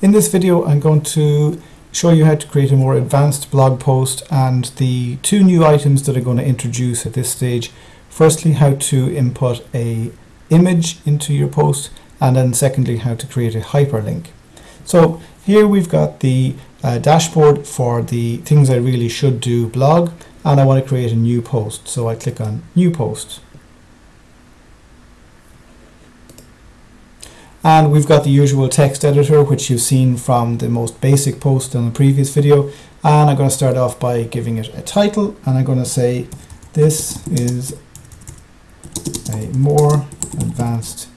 In this video I'm going to show you how to create a more advanced blog post and the two new items that I'm going to introduce at this stage. Firstly how to input a image into your post and then secondly how to create a hyperlink. So here we've got the uh, dashboard for the things I really should do blog and I want to create a new post so I click on new post and we've got the usual text editor which you've seen from the most basic post in the previous video. And I'm going to start off by giving it a title and I'm going to say this is a more advanced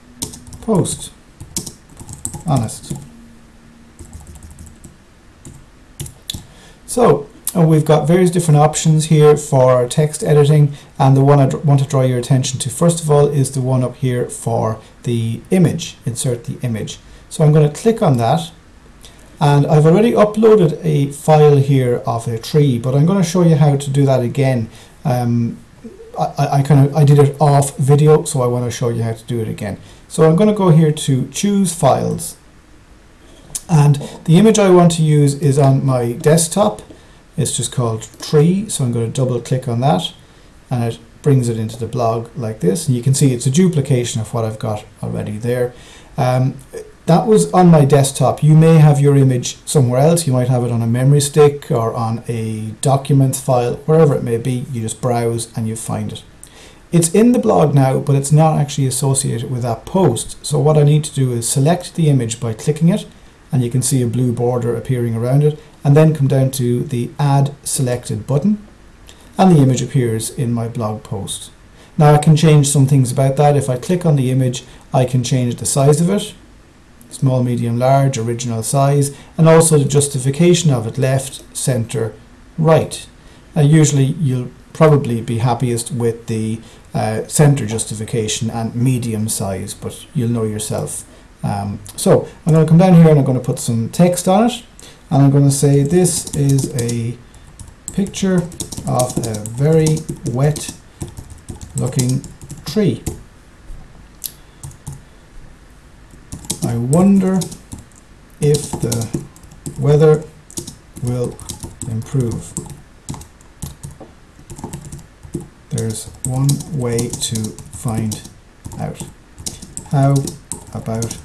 post. Honest. So and we've got various different options here for text editing and the one I want to draw your attention to first of all is the one up here for the image, insert the image. So I'm going to click on that and I've already uploaded a file here of a tree but I'm going to show you how to do that again. Um, I, I kind of I did it off video so I want to show you how to do it again. So I'm going to go here to choose files and the image I want to use is on my desktop it's just called tree so I'm going to double click on that and it brings it into the blog like this and you can see it's a duplication of what I've got already there. Um, that was on my desktop. You may have your image somewhere else. You might have it on a memory stick or on a document file wherever it may be. You just browse and you find it. It's in the blog now but it's not actually associated with that post. So what I need to do is select the image by clicking it and you can see a blue border appearing around it and then come down to the add selected button and the image appears in my blog post. Now I can change some things about that. If I click on the image I can change the size of it, small, medium, large, original size and also the justification of it, left, center, right. Now usually you'll probably be happiest with the uh, center justification and medium size but you'll know yourself um, so I'm going to come down here and I'm going to put some text on it and I'm going to say this is a picture of a very wet looking tree. I wonder if the weather will improve. There's one way to find out. How about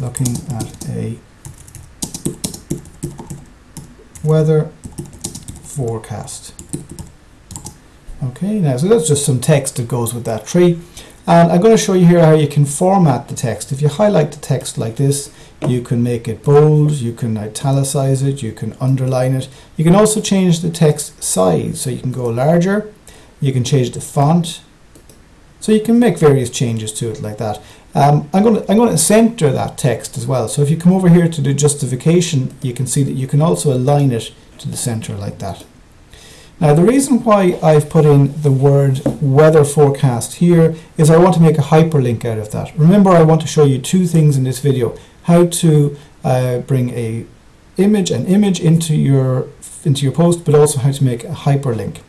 looking at a weather forecast. Okay, now so that's just some text that goes with that tree. And I'm going to show you here how you can format the text. If you highlight the text like this, you can make it bold, you can italicize it, you can underline it. You can also change the text size, so you can go larger, you can change the font, so you can make various changes to it like that. Um, I'm going to I'm going to center that text as well. So if you come over here to do justification, you can see that you can also align it to the center like that. Now the reason why I've put in the word weather forecast here is I want to make a hyperlink out of that. Remember I want to show you two things in this video. How to uh, bring a image, an image into your, into your post, but also how to make a hyperlink.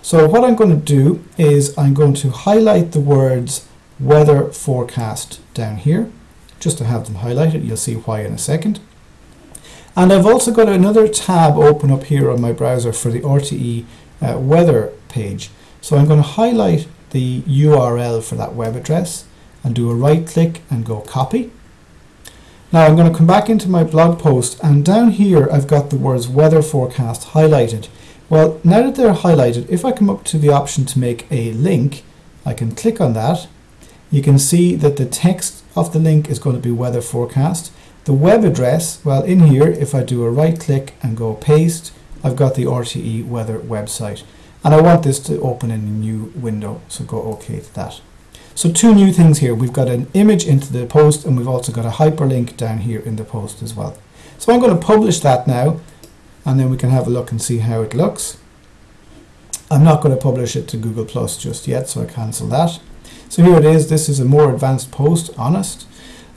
So what I'm going to do is I'm going to highlight the words weather forecast down here. Just to have them highlighted you'll see why in a second. And I've also got another tab open up here on my browser for the RTE uh, weather page. So I'm going to highlight the URL for that web address and do a right click and go copy. Now I'm going to come back into my blog post and down here I've got the words weather forecast highlighted. Well now that they're highlighted if I come up to the option to make a link I can click on that you can see that the text of the link is going to be weather forecast. The web address, well in here, if I do a right click and go paste, I've got the RTE weather website. And I want this to open in a new window, so go OK to that. So two new things here. We've got an image into the post and we've also got a hyperlink down here in the post as well. So I'm going to publish that now and then we can have a look and see how it looks. I'm not going to publish it to Google Plus just yet, so I cancel that. So here it is, this is a more advanced post, honest.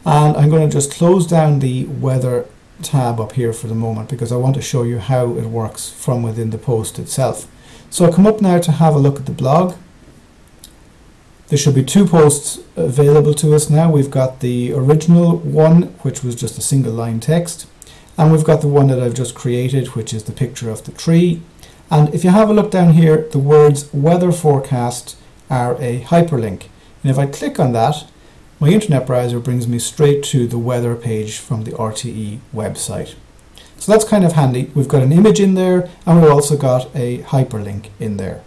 And I'm going to just close down the weather tab up here for the moment because I want to show you how it works from within the post itself. So I come up now to have a look at the blog. There should be two posts available to us now. We've got the original one, which was just a single line text, and we've got the one that I've just created, which is the picture of the tree. And if you have a look down here, the words weather forecast are a hyperlink. And if I click on that, my internet browser brings me straight to the weather page from the RTE website. So that's kind of handy. We've got an image in there and we've also got a hyperlink in there.